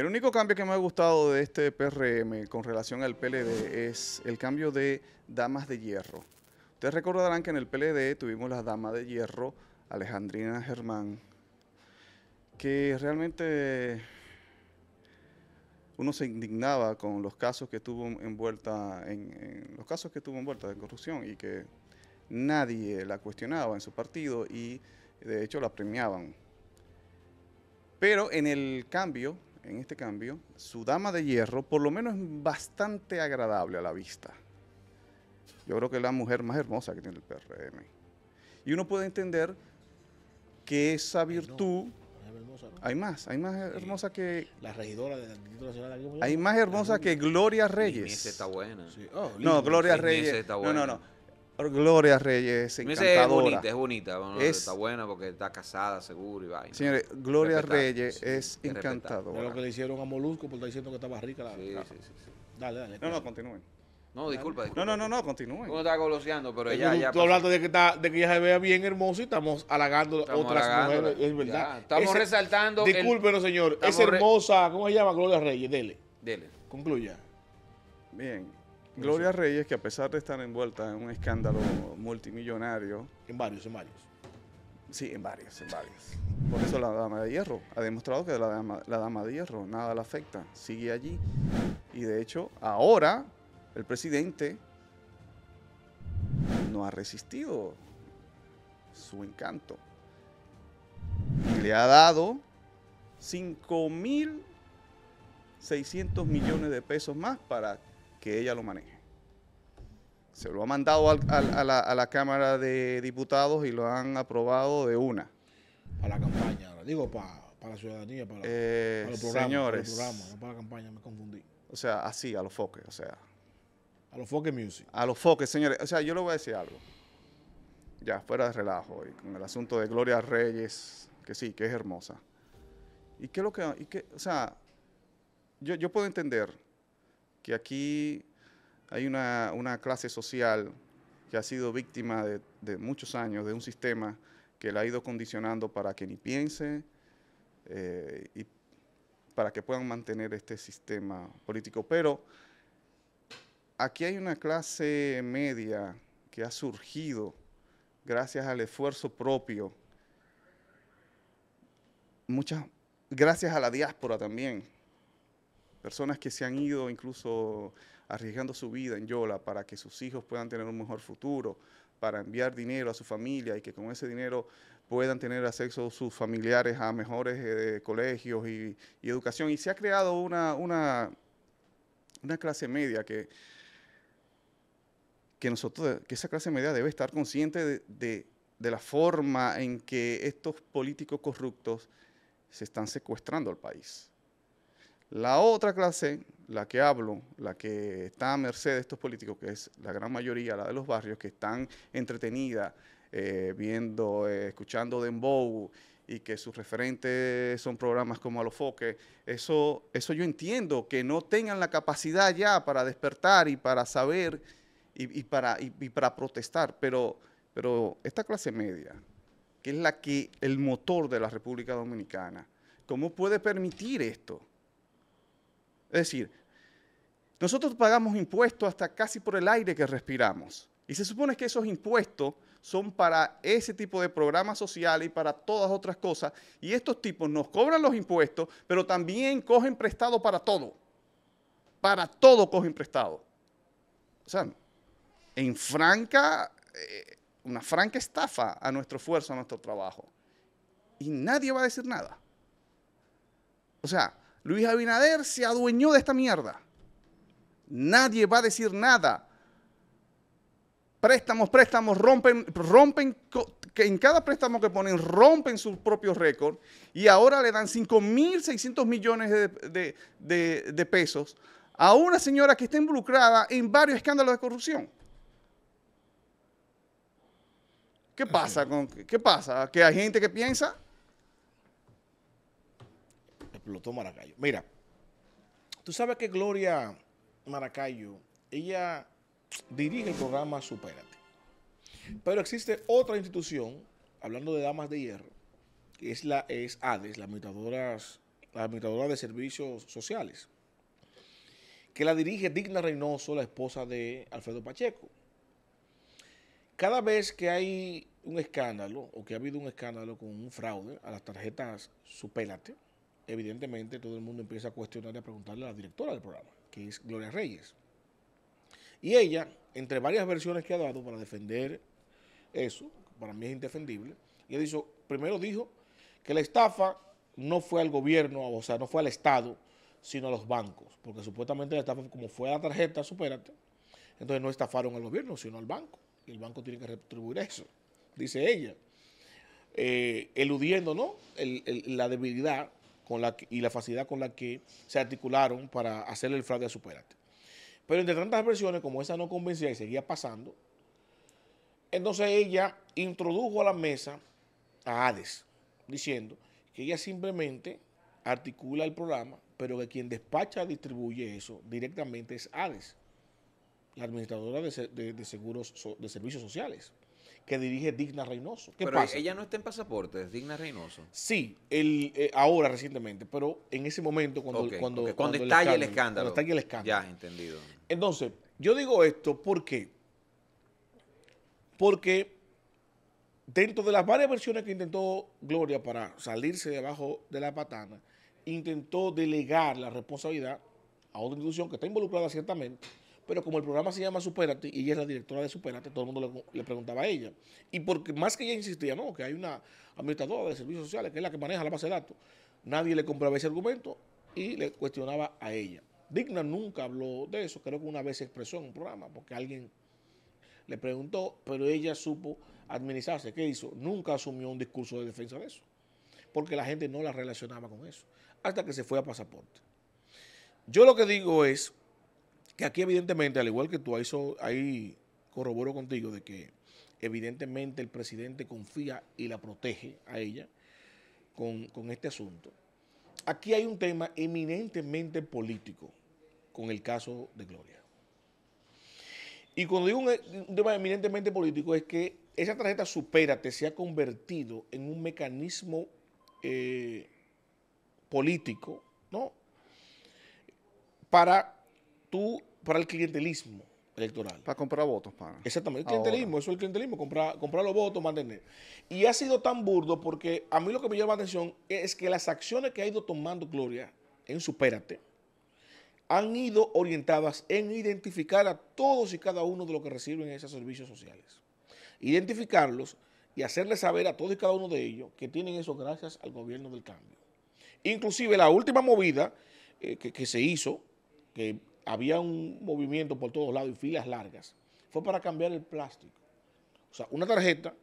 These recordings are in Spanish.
El único cambio que me ha gustado de este PRM con relación al PLD es el cambio de damas de hierro. Ustedes recordarán que en el PLD tuvimos las damas de hierro, Alejandrina Germán, que realmente uno se indignaba con los casos que tuvo envuelta en, los casos que tuvo envuelta de corrupción y que nadie la cuestionaba en su partido y de hecho la premiaban. Pero en el cambio, en este cambio, su dama de hierro por lo menos es bastante agradable a la vista. Yo creo que es la mujer más hermosa que tiene el PRM. Y uno puede entender que esa virtud... Hay más, hay más hermosa que... La regidora del Instituto Nacional de Hay más hermosa que Gloria Reyes. está buena. Oh, no, Gloria Reyes. No, no, no. Gloria Reyes, encantadora. Es bonita, es bonita. está buena porque está casada, seguro y vaina. Señores, Gloria Reyes es encantadora. Es lo que le hicieron a Molusco por estar diciendo que estaba rica la... Sí, sí, sí, Dale, dale. No, no, continúen. No, disculpa, disculpa. No, no, no, no, continúen. Uno está goloseando, pero ella ya. Tú hablando de que, está, de que ella se vea bien hermosa y estamos halagando otras mujeres. Es verdad. estamos resaltando. Discúlpenos, señor. Es hermosa. ¿Cómo se llama? Gloria Reyes. Dele. Dele. Concluya. Bien. Gloria Reyes, que a pesar de estar envuelta en un escándalo multimillonario. En varios, en varios. Sí, en varios, en varios. Por eso la dama de hierro ha demostrado que la dama, la dama de hierro nada la afecta, sigue allí. Y de hecho, ahora el presidente no ha resistido su encanto. Y le ha dado 5.600 millones de pesos más para que ella lo maneje. Se lo ha mandado a, la, Cámara de Diputados y lo han aprobado de una. Para la campaña, digo para, la ciudadanía, para, eh, los programas, señores, no para la campaña, me confundí. O sea, así, a los foques, o sea. A los foques music. A los foques, señores. O sea, yo le voy a decir algo. Ya, fuera de relajo, y con el asunto de Gloria Reyes, que sí, que es hermosa. ¿Y qué es lo que, y qué, o sea, yo, yo puedo entender que aquí hay una, clase social que ha sido víctima de, muchos años de un sistema que la ha ido condicionando para que ni piense eh, y para que puedan mantener este sistema político. Pero aquí hay una clase media que ha surgido gracias al esfuerzo propio, muchas, gracias a la diáspora también, personas que se han ido incluso arriesgando su vida en Yola para que sus hijos puedan tener un mejor futuro, para enviar dinero a su familia y que con ese dinero puedan tener acceso sus familiares a mejores eh, colegios y, educación. Y se ha creado una, una, clase media que, que, nosotros, que esa clase media debe estar consciente de la forma en que estos políticos corruptos se están secuestrando al país. La otra clase, la que hablo, la que está a merced de estos políticos, que es la gran mayoría, la de los barrios, que están entretenida, eh, viendo, eh, escuchando Dembow y que sus referentes son programas como Alofoque, eso, eso yo entiendo, que no tengan la capacidad ya para despertar y para saber y, para, para protestar, pero, pero esta clase media, que es la que, el motor de la República Dominicana, ¿cómo puede permitir esto? Es decir, nosotros pagamos impuestos hasta casi por el aire que respiramos. Y se supone que esos impuestos son para ese tipo de programas sociales y para todas otras cosas. Y estos tipos nos cobran los impuestos, pero también cogen prestado para todo. Para todo cogen prestado. O sea, en franca, eh, una franca estafa a nuestro esfuerzo, a nuestro trabajo. Y nadie va a decir nada. O sea, Luis Abinader se adueñó de esta mierda. Nadie va a decir nada. Préstamos, préstamos, rompen, rompen, en cada préstamo que ponen rompen su propio récord y ahora le dan 5.600 millones de, de pesos a una señora que está involucrada en varios escándalos de corrupción. ¿Qué pasa? Con, ¿Qué pasa? ¿Que hay gente que piensa explotó Maracayo. Mira, tú sabes que Gloria Maracayo, ella dirige el programa Supérate. Pero existe otra institución, hablando de damas de hierro, que es la es ADES, las administradoras la administradora de servicios sociales, que la dirige Digna Reynoso, la esposa de Alfredo Pacheco. Cada vez que hay un escándalo o que ha habido un escándalo con un fraude a las tarjetas Supélate, evidentemente todo el mundo empieza a cuestionar y a preguntarle a la directora del programa, que es Gloria Reyes. Y ella, entre varias versiones que ha dado para defender eso, para mí es indefendible, ella dijo, primero dijo que la estafa no fue al gobierno, o sea, no fue al Estado, sino a los bancos, porque supuestamente la estafa, como fue a la tarjeta, supérate, entonces no estafaron al gobierno, sino al banco, y el banco tiene que retribuir eso, dice ella, eh, eludiendo ¿no? la debilidad y la facilidad con la que se articularon para hacer el fraude a Supérate. Pero entre tantas versiones, como esa no convencía y seguía pasando, entonces ella introdujo a la mesa a Hades, diciendo que ella simplemente articula el programa, pero que quien despacha, distribuye eso directamente es Hades, la administradora de, seguros de servicios sociales que dirige Digna Reynoso. ¿Qué pero ella no está en pasaporte, es Digna Reynoso. Sí, el, eh, ahora recientemente, pero en ese momento cuando, cuando, cuando, estalla el escándalo. Cuando estalla el escándalo. Ya, entendido. Entonces, yo digo esto porque, porque dentro de las varias versiones que intentó Gloria para salirse debajo de la patana, intentó delegar la responsabilidad a otra institución que está involucrada ciertamente, pero como el programa se llama Superate y ella es la directora de Superate, todo el mundo le, preguntaba a ella. Y porque más que ella insistía, no, que hay una administradora de servicios sociales que es la que maneja la base de datos, nadie le compraba ese argumento y le cuestionaba a ella. Digna nunca habló de eso, creo que una vez se expresó en un programa, porque alguien le preguntó, pero ella supo administrarse. ¿Qué hizo? Nunca asumió un discurso de defensa de eso, porque la gente no la relacionaba con eso, hasta que se fue a pasaporte. Yo lo que digo es que aquí evidentemente, al igual que tú, ahí, corroboro contigo de que evidentemente el presidente confía y la protege a ella con, con este asunto. Aquí hay un tema eminentemente político con el caso de Gloria. Y cuando digo un, tema eminentemente político es que esa tarjeta Supérate se ha convertido en un mecanismo eh, político, ¿no? Para tú, para el clientelismo electoral. Para comprar votos. Para Exactamente, el clientelismo, eso es el clientelismo, comprar, comprar los votos, mantener. Y ha sido tan burdo porque a mí lo que me llama la atención es que las acciones que ha ido tomando Gloria en Supérate, han ido orientadas en identificar a todos y cada uno de los que reciben esos servicios sociales. Identificarlos y hacerles saber a todos y cada uno de ellos que tienen eso gracias al gobierno del cambio. Inclusive la última movida eh, que, se hizo, que había un movimiento por todos lados y filas largas, fue para cambiar el plástico. O sea, una tarjeta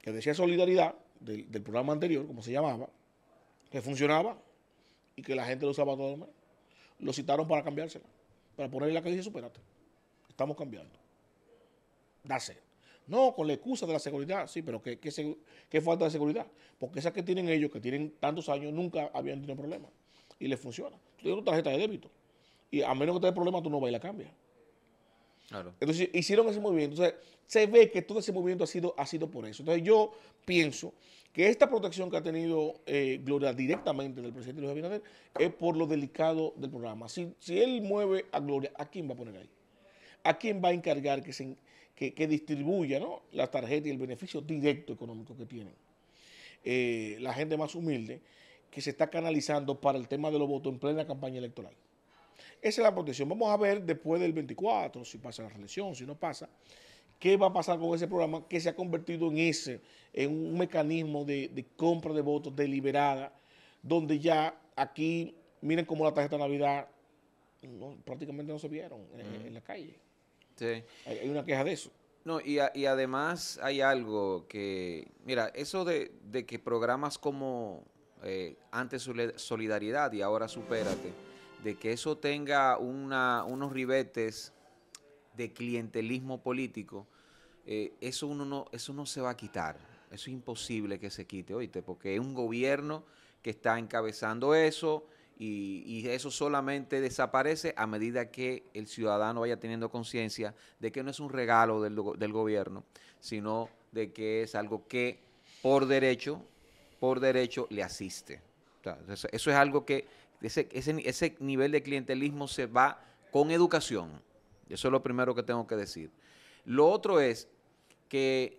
que decía solidaridad del, programa anterior, como se llamaba, que funcionaba y que la gente lo usaba todo el mes lo citaron para cambiársela, para ponerle la que dice superate. Estamos cambiando. Dase. No, con la excusa de la seguridad, sí, pero ¿qué, qué, falta de seguridad? Porque esas que tienen ellos, que tienen tantos años, nunca habían tenido problemas. Y les funciona. Tú una tarjeta de débito. Y a menos que te dé problema, tú no vas y la cambias. Claro. Entonces hicieron ese movimiento. Entonces se ve que todo ese movimiento ha sido, ha sido por eso. Entonces yo pienso que esta protección que ha tenido eh, Gloria directamente del presidente Luis Abinader es por lo delicado del programa. Si, si, él mueve a Gloria, ¿a quién va a poner ahí? ¿A quién va a encargar que, se, que, distribuya ¿no? la tarjeta y el beneficio directo económico que tienen? Eh, la gente más humilde que se está canalizando para el tema de los votos en plena campaña electoral. Esa es la protección. Vamos a ver después del 24, si pasa la reelección, si no pasa, qué va a pasar con ese programa que se ha convertido en ese, en un mecanismo de, compra de votos deliberada, donde ya aquí, miren cómo la tarjeta de Navidad prácticamente no se vieron en, la calle. Sí. Hay, una queja de eso. No, y, además hay algo que, mira, eso de, que programas como eh, antes Solidaridad y ahora Supérate, de que eso tenga una, unos ribetes de clientelismo político, eh, eso, uno no, eso no se va a quitar. Eso es imposible que se quite, oíste, porque es un gobierno que está encabezando eso y, eso solamente desaparece a medida que el ciudadano vaya teniendo conciencia de que no es un regalo del, gobierno, sino de que es algo que por derecho, por derecho le asiste. Eso es algo que, ese, ese, ese nivel de clientelismo se va con educación. Eso es lo primero que tengo que decir. Lo otro es que,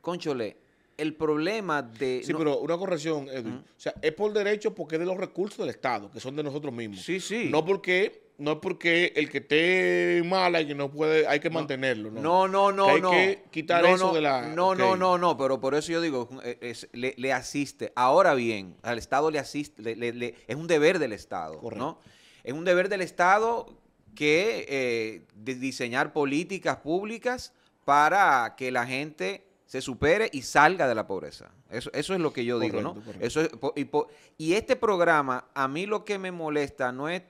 conchole, el problema de... Sí, no- pero una corrección, Edwin. O sea, es por derecho porque es de los recursos del Estado, que son de nosotros mismos. Sí, sí. No porque, no es porque el que esté mala y que no puede, hay que mantenerlo. No, No, no, no, Que hay no. que quitar No, eso no, de la- No, no, no, no, pero por eso yo digo, eh, es- le, le asiste. Ahora bien, al Estado le asiste, le- le- le- es un deber del Estado, ¿no? Correcto. Es un deber del Estado que eh, de diseñar políticas públicas para que la gente se supere y salga de la pobreza. Eso, eso es lo que yo digo, ¿no? Correcto. Eso es, y, y este programa, a mí lo que me molesta no es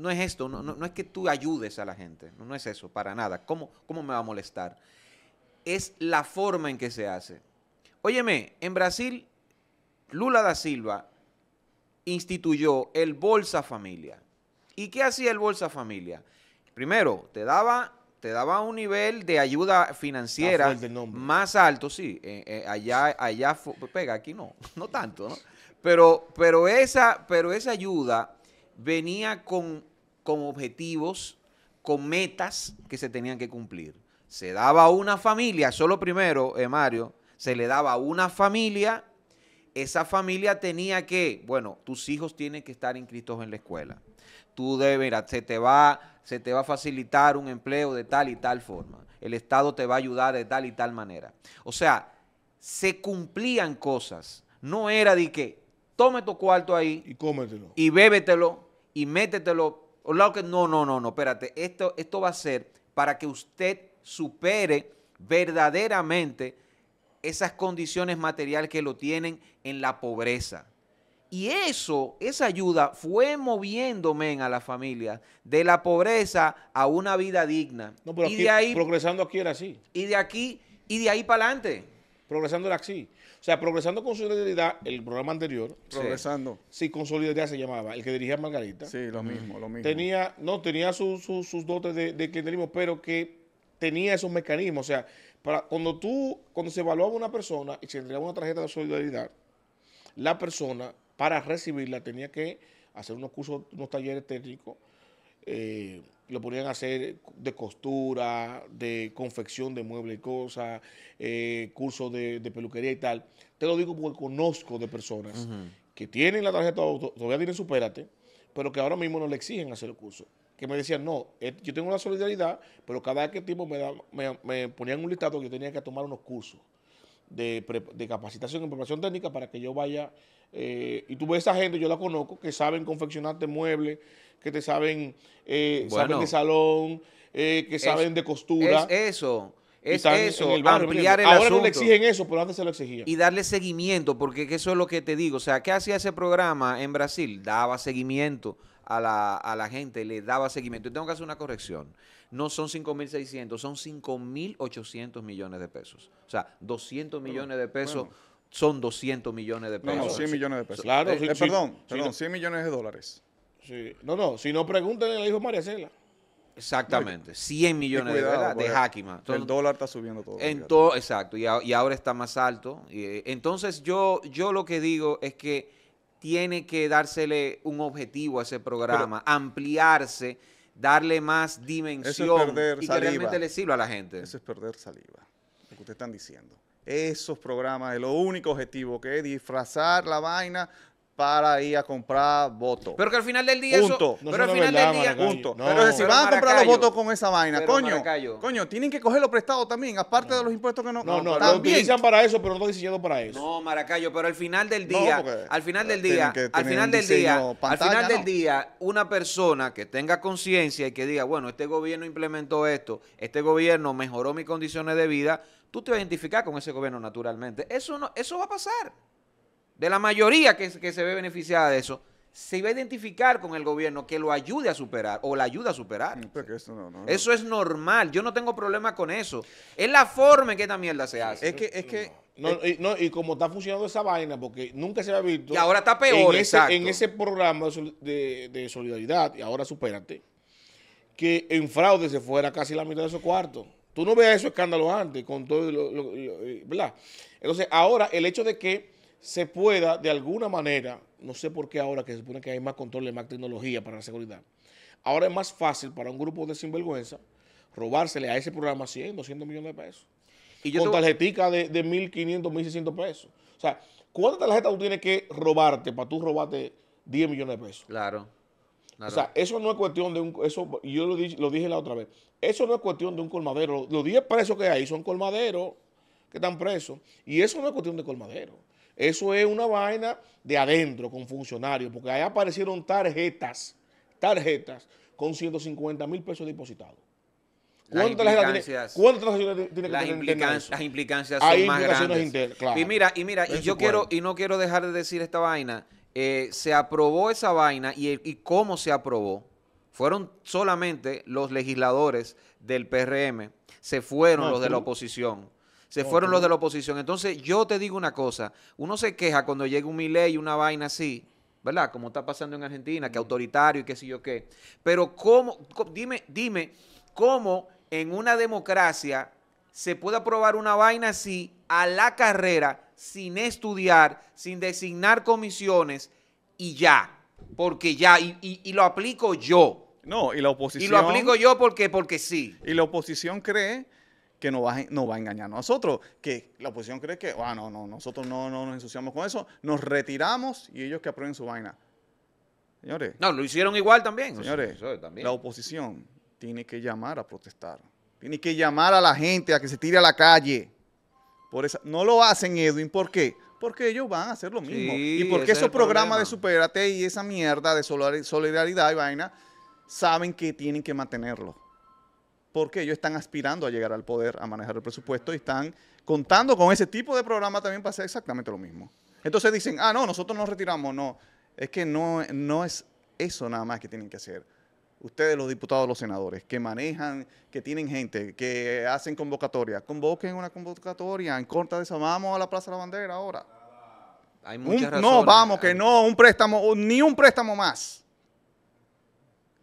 no es esto, no, no- no es que tú ayudes a la gente, no, no es eso, para nada. ¿Cómo, ¿Cómo me va a molestar? Es la forma en que se hace. Óyeme, en Brasil, Lula da Silva instituyó el Bolsa Familia. ¿Y qué hacía el Bolsa Familia? Primero, te daba, te daba un nivel de ayuda financiera más alto, sí. eh, eh, allá, allá, pega, aquí no, no tanto, ¿no? Pero, pero, esa, pero esa ayuda venía con, con objetivos, con metas que se tenían que cumplir. Se daba a una familia, solo primero, eh, Mario, se le daba a una familia, esa familia tenía que, bueno, tus hijos tienen que estar inscritos en la escuela. Tú debes, mira, se te va, se te va a facilitar un empleo de tal y tal forma. El Estado te va a ayudar de tal y tal manera. O sea, se cumplían cosas. No era de que tome tu cuarto ahí, y cómetelo. y bébetelo y métetelo. Lado que no, no, no, no, espérate. Esto, esto va a ser para que usted supere verdaderamente esas condiciones materiales que lo tienen en la pobreza. Y eso, esa ayuda fue moviendo, men, a la familia de la pobreza a una vida digna. No, pero y, aquí, de ahí, progresando aquí era así. y de aquí, y de ahí para adelante. Progresando era así. O sea, progresando con solidaridad, el programa anterior, Progresando. sí, con solidaridad se llamaba, el que dirigía Margarita. Sí, lo mismo, lo mismo. tenía, no, tenía su- su- sus dotes de, de clientelismo, pero que tenía esos mecanismos. O sea, para, cuando tú, cuando se evaluaba una persona y se entregaba una tarjeta de solidaridad, la persona, para recibirla, tenía que hacer unos cursos, unos talleres técnicos, eh, lo ponían a hacer de costura, de confección de muebles y cosas, eh, cursos de, de peluquería y tal. Te lo digo porque conozco de personas que tienen la tarjeta, todavía tienen Supérate, pero que ahora mismo no le exigen hacer el curso. Que me decían, no, eh, yo tengo una solidaridad, pero cada vez que tiempo me, da- me, me ponían un listado que yo tenía que tomar unos cursos de capacitación en preparación técnica para que yo vaya. eh, y tú ves esa gente, yo la conozco, que saben confeccionarte muebles, que te saben, eh, saben de salón, eh, que saben de costura. Es eso, es están en eso, el barrio, ampliar el Ahora asunto. no le exigen eso, pero antes se lo exigían. y darle seguimiento, porque que eso es lo que te digo. O sea, ¿qué hacía ese programa en Brasil? Daba seguimiento a la, a la gente, le daba seguimiento. Y tengo que hacer una corrección. No son 5.600, son 5.800 millones de pesos. O sea, 200 millones de pesos son 200 millones de pesos. no, 100 millones de pesos. Claro, Eh, sí, eh, sí, perdón, sí, perdón, no. 100 millones de dólares. Sí. No, no, si no, pregúntenle al hijo de María Cela. Exactamente, 100 millones de, ¿verdad? de Jáquima. El Entonces, dólar está subiendo todo. En todo, exacto, y, a- y ahora está más alto. Y, eh, entonces yo, yo lo que digo es que tiene que dársele un objetivo a ese programa, ampliarse, darle más dimensión perder y que saliva. realmente le sirva a la gente. Eso es perder saliva, lo que ustedes están diciendo. Esos programas, lo único objetivo que es disfrazar la vaina para ir a comprar votos. Pero que al final del día eso, Punto. No, pero eso al final verdad, del día. Punto. No. pero si Pero van a comprar los votos con esa vaina, coño, Maracayo. coño, tienen que cogerlo prestado también, aparte de los impuestos que no. No, no, lo utilizan para eso, pero no está diseñado para eso. No, Maracayo, pero al final del No, día, porque al final del tienen día, que al final un del día, al final del día, una persona que tenga conciencia y que diga, bueno, este gobierno implementó esto, este gobierno mejoró mis condiciones de vida, tú te vas a identificar con ese gobierno naturalmente. Eso no, eso va a pasar. De la mayoría que, que se ve beneficiada de eso, se va a identificar con el gobierno que lo ayude a superar o la ayuda a superar. Porque eso no, no, no. Eso es normal, yo no tengo problema con eso. Es la forma en que esta mierda se hace. Es que, es que No, y, no, y como está funcionando esa vaina, porque nunca se había visto. Y ahora está peor, en ese, exacto. en ese programa de, de- solidaridad, y ahora supérate, que en fraude se fuera casi la mitad de esos cuartos. Tú no veas esos escándalos antes, con todo lo, lo- lo- eh, ¿verdad? Entonces, ahora el hecho de que se pueda de alguna manera, no sé por qué ahora que se supone que hay más control y más tecnología para la seguridad, ahora es más fácil para un grupo de sinvergüenza robársele a ese programa 100, 200 millones de pesos. Y yo con tarjetica de, de 1.500, 1.600 pesos. O sea, ¿cuántas tarjetas tú tienes que robarte para tú robarte 10 millones de pesos? Claro. claro. O sea, eso no es cuestión de un... Eso, yo lo dije, lo dije la otra vez. Eso no es cuestión de un colmadero. Los 10 presos que hay son colmaderos que están presos. Y eso no es cuestión de colmadero. Eso es una vaina de adentro con funcionarios. Porque ahí aparecieron tarjetas, tarjetas con 150 mil pesos depositados. ¿Cuántas tiene- implicancias- ¿Cuántas transacciones tiene que las, tener implican- interna eso? las implicancias Hay son más grandes. claro. Y mira, y mira, y yo quiero, y no quiero dejar de decir esta vaina. eh, se aprobó esa vaina y, el- y cómo se aprobó. Fueron solamente los legisladores del PRM, se fueron No, los de la oposición. Se fueron los de la oposición. Entonces, yo te digo una cosa. Uno se queja cuando llega un Milei y una vaina así, ¿verdad? Como está pasando en Argentina, que autoritario y qué sé yo qué. Pero cómo, dime, dime, cómo en una democracia se puede aprobar una vaina así a la carrera, sin estudiar, sin designar comisiones y ya. Porque ya, y, y- y lo aplico yo. No, y la oposición. Y lo aplico yo porque, porque sí. Y la oposición cree que nos va, a- nos va a engañar a nosotros, que la oposición cree que, ah, no, no, nosotros no, no nos ensuciamos con eso, nos retiramos y ellos que aprueben su vaina. Señores, No, lo hicieron igual también. señores, Eso también. la oposición tiene que llamar a protestar, tiene que llamar a la gente a que se tire a la calle. Por esa, no lo hacen, Edwin, ¿por qué? Porque ellos van a hacer lo mismo. Sí, y porque es esos programas de. Supérate y esa mierda de solidar- solidaridad y vaina, saben que tienen que mantenerlo porque ellos están aspirando a llegar al poder, a manejar el presupuesto y están contando con ese tipo de programa también para hacer exactamente lo mismo. Entonces dicen, ah, no, nosotros nos retiramos. No, es que no, no es eso nada más que tienen que hacer. Ustedes, los diputados, los senadores, que manejan, que tienen gente, que hacen convocatoria, convoquen una convocatoria en contra de eso. Vamos a la Plaza de la Bandera ahora. Hay Un- muchas no, razones. vamos, que no, un préstamo, ni un préstamo más.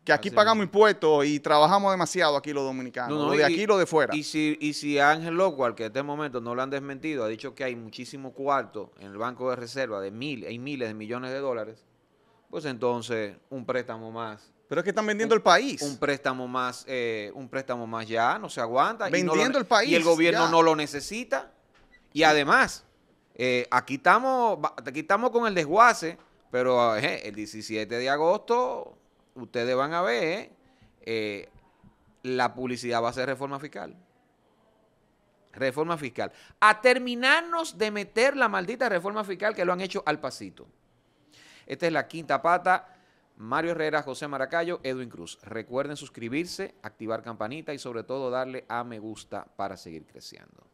Que aquí Así pagamos impuestos y trabajamos demasiado aquí los dominicanos. No, no, lo de y- aquí y lo de fuera. Y si, y si Ángel Lockwell, que en este momento no lo han desmentido, ha dicho que hay muchísimo cuarto en el Banco de Reserva de mil, hay miles de millones de dólares, pues entonces un préstamo más, Pero es que están vendiendo el país. un préstamo más, eh, un préstamo más ya, no se aguanta. y no lo Vendiendo el país, Y el gobierno ya. no lo necesita. Y además, eh, aquí, estamos, aquí estamos con el desguace, pero eh, el 17 de agosto ustedes van a ver, eh, la publicidad va a ser reforma fiscal. Reforma fiscal. A terminarnos de meter la maldita reforma fiscal que lo han hecho al pasito. Esta es la quinta pata. Mario Herrera, José Maracayo, Edwin Cruz. Recuerden suscribirse, activar campanita y sobre todo darle a me gusta para seguir creciendo.